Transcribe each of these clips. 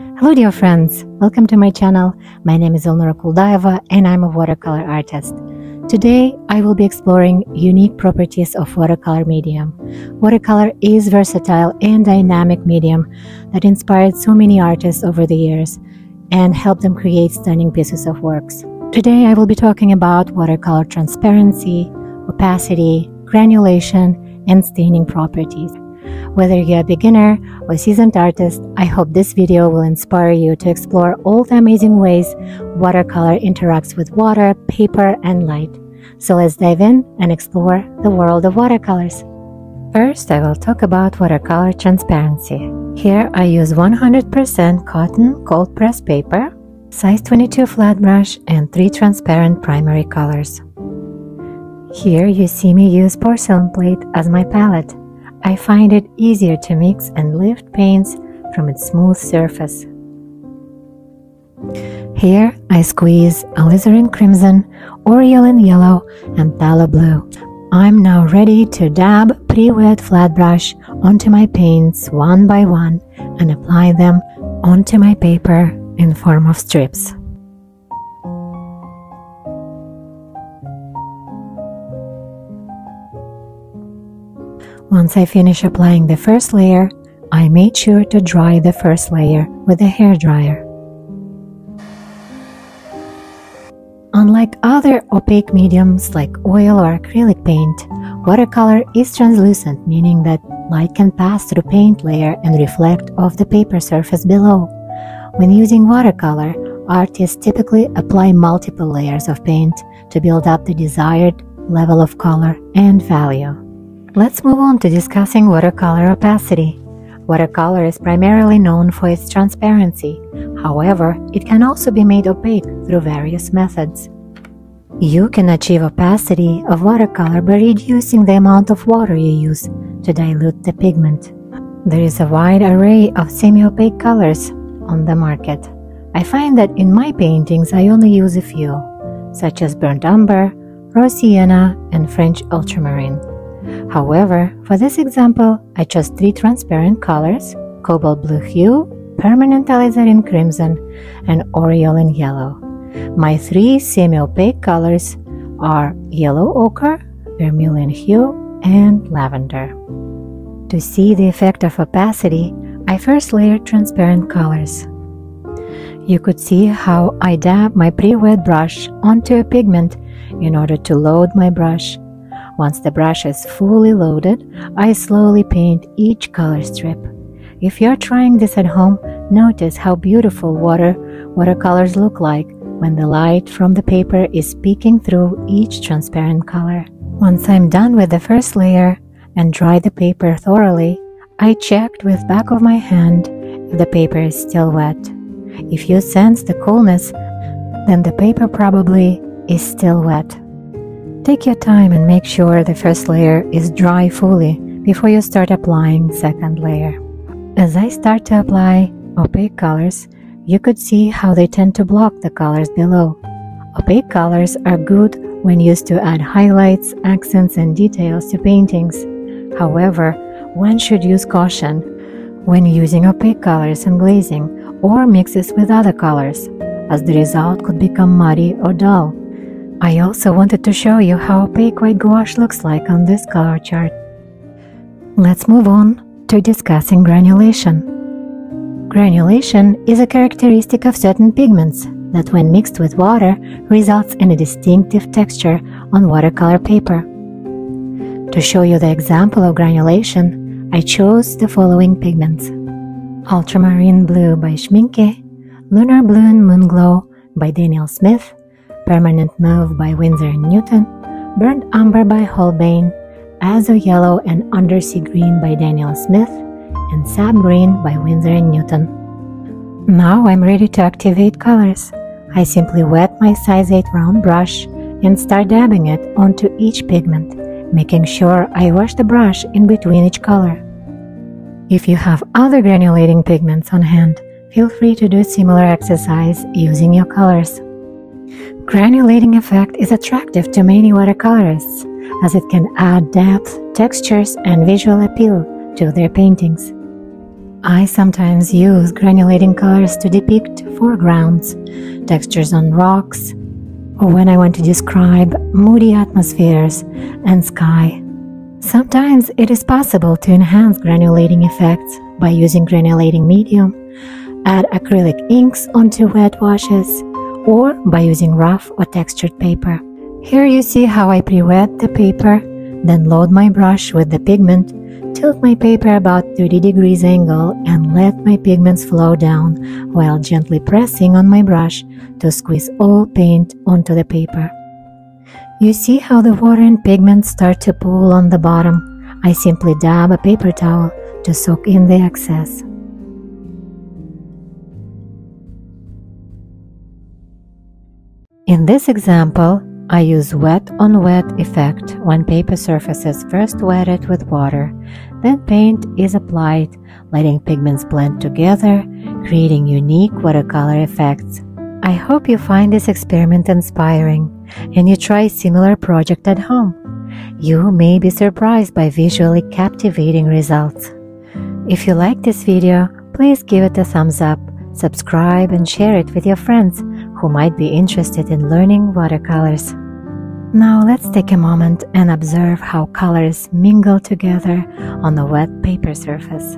Hello dear friends, welcome to my channel. My name is Elnura Kuldaeva and I'm a watercolor artist. Today I will be exploring unique properties of watercolor medium. Watercolor is versatile and dynamic medium that inspired so many artists over the years and helped them create stunning pieces of works. Today I will be talking about watercolor transparency, opacity, granulation, and staining properties. Whether you're a beginner or seasoned artist, I hope this video will inspire you to explore all the amazing ways watercolor interacts with water, paper, and light. So let's dive in and explore the world of watercolors. First, I will talk about watercolor transparency. Here I use 100% cotton cold press paper, size 22 flat brush, and three transparent primary colors. Here you see me use porcelain plate as my palette. I find it easier to mix and lift paints from its smooth surface. Here I squeeze alizarin crimson, aureolin yellow, and phthalo blue. I'm now ready to dab pre-wet flat brush onto my paints one by one and apply them onto my paper in form of strips. Once I finish applying the first layer, I made sure to dry the first layer with a hair dryer. Unlike other opaque mediums like oil or acrylic paint, watercolor is translucent, meaning that light can pass through paint layer and reflect off the paper surface below. When using watercolor, artists typically apply multiple layers of paint to build up the desired level of color and value. Let's move on to discussing watercolor opacity. Watercolor is primarily known for its transparency. However, it can also be made opaque through various methods. You can achieve opacity of watercolor by reducing the amount of water you use to dilute the pigment. There is a wide array of semi-opaque colors on the market. I find that in my paintings I only use a few, such as burnt umber, raw sienna, and French ultramarine. However, for this example, I chose three transparent colors, cobalt blue hue, permanent alizarin crimson, and aureolin yellow. My three semi-opaque colors are yellow ochre, vermilion hue, and lavender. To see the effect of opacity, I first layered transparent colors. You could see how I dab my pre-wet brush onto a pigment in order to load my brush once the brush is fully loaded, I slowly paint each color strip. If you're trying this at home, notice how beautiful water watercolors look like when the light from the paper is peeking through each transparent color. Once I'm done with the first layer and dry the paper thoroughly, I checked with back of my hand if the paper is still wet. If you sense the coolness, then the paper probably is still wet. Take your time and make sure the first layer is dry fully before you start applying second layer. As I start to apply opaque colors, you could see how they tend to block the colors below. Opaque colors are good when used to add highlights, accents, and details to paintings. However, one should use caution when using opaque colors and glazing or mixes with other colors, as the result could become muddy or dull. I also wanted to show you how opaque white gouache looks like on this color chart. Let's move on to discussing granulation. Granulation is a characteristic of certain pigments that when mixed with water results in a distinctive texture on watercolor paper. To show you the example of granulation, I chose the following pigments. Ultramarine Blue by Schmincke, Lunar Blue and Moon Glow by Daniel Smith, Permanent Mauve by Winsor & Newton, Burnt Umber by Holbein, Azo Yellow and Undersea Green by Daniel Smith, and Sap Green by Winsor & Newton. Now I'm ready to activate colors. I simply wet my size 8 round brush and start dabbing it onto each pigment, making sure I wash the brush in between each color. If you have other granulating pigments on hand, feel free to do a similar exercise using your colors. Granulating effect is attractive to many watercolorists as it can add depth, textures, and visual appeal to their paintings. I sometimes use granulating colors to depict foregrounds, textures on rocks, or when I want to describe moody atmospheres and sky. Sometimes it is possible to enhance granulating effects by using granulating medium, add acrylic inks onto wet washes, or by using rough or textured paper. Here you see how I pre-wet the paper, then load my brush with the pigment, tilt my paper about 30 degrees angle and let my pigments flow down while gently pressing on my brush to squeeze all paint onto the paper. You see how the water and pigment start to pool on the bottom. I simply dab a paper towel to soak in the excess. In this example, I use wet on wet effect when paper surface is first wetted with water, then paint is applied, letting pigments blend together, creating unique watercolor effects. I hope you find this experiment inspiring and you try similar project at home. You may be surprised by visually captivating results. If you like this video, please give it a thumbs up, subscribe and share it with your friends who might be interested in learning watercolors. Now let's take a moment and observe how colors mingle together on the wet paper surface.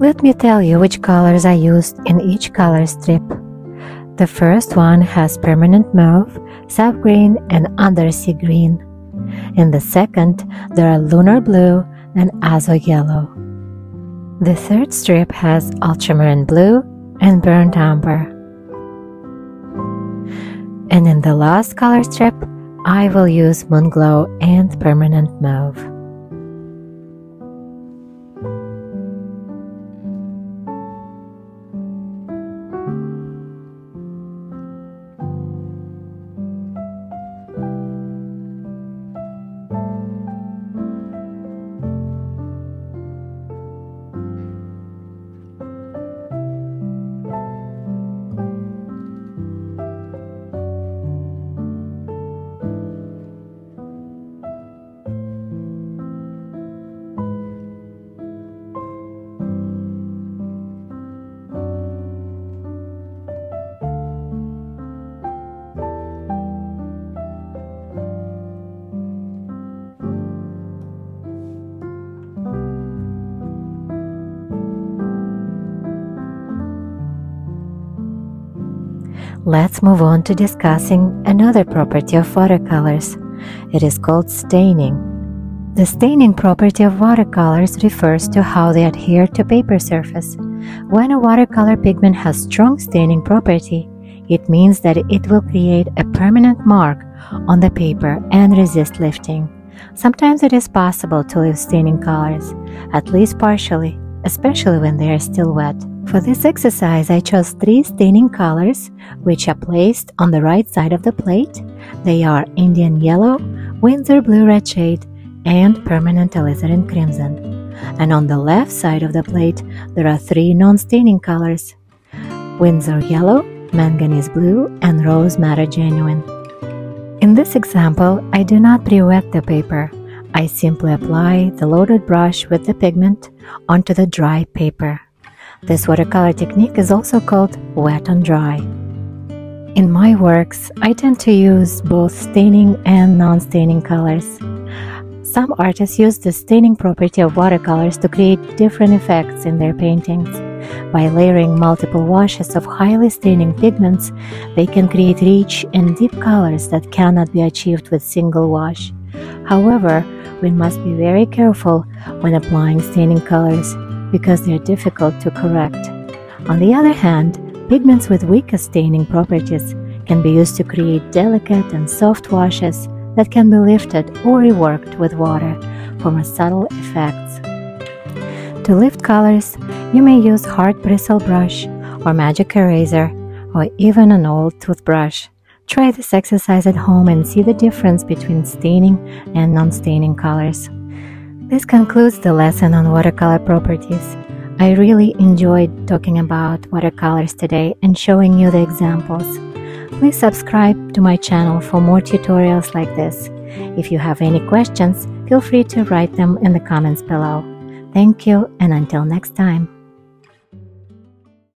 Let me tell you which colors I used in each color strip. The first one has permanent mauve, sap green, and undersea green. In the second, there are lunar blue and azo yellow. The third strip has ultramarine blue and burnt umber. And in the last color strip, I will use moon glow and permanent mauve. Let's move on to discussing another property of watercolors. It is called staining. The staining property of watercolors refers to how they adhere to paper surface. When a watercolor pigment has strong staining property, it means that it will create a permanent mark on the paper and resist lifting. Sometimes it is possible to leave staining colors, at least partially, especially when they are still wet. For this exercise, I chose three staining colors, which are placed on the right side of the plate. They are Indian Yellow, Winsor Blue Red Shade, and Permanent Alizarin Crimson. And on the left side of the plate, there are three non-staining colors, Winsor Yellow, Manganese Blue, and Rose Madder Genuine. In this example, I do not pre-wet the paper. I simply apply the loaded brush with the pigment onto the dry paper. This watercolor technique is also called wet on dry. In my works, I tend to use both staining and non-staining colors. Some artists use the staining property of watercolors to create different effects in their paintings. By layering multiple washes of highly staining pigments, they can create rich and deep colors that cannot be achieved with single wash. However, we must be very careful when applying staining colors because they are difficult to correct. On the other hand, pigments with weaker staining properties can be used to create delicate and soft washes that can be lifted or reworked with water for more subtle effects. To lift colors, You may use hard bristle brush or magic eraser or even an old toothbrush. Try this exercise at home and see the difference between staining and non-staining colors. This concludes the lesson on watercolor properties. I really enjoyed talking about watercolors today and showing you the examples. Please subscribe to my channel for more tutorials like this. If you have any questions, feel free to write them in the comments below. Thank you and until next time.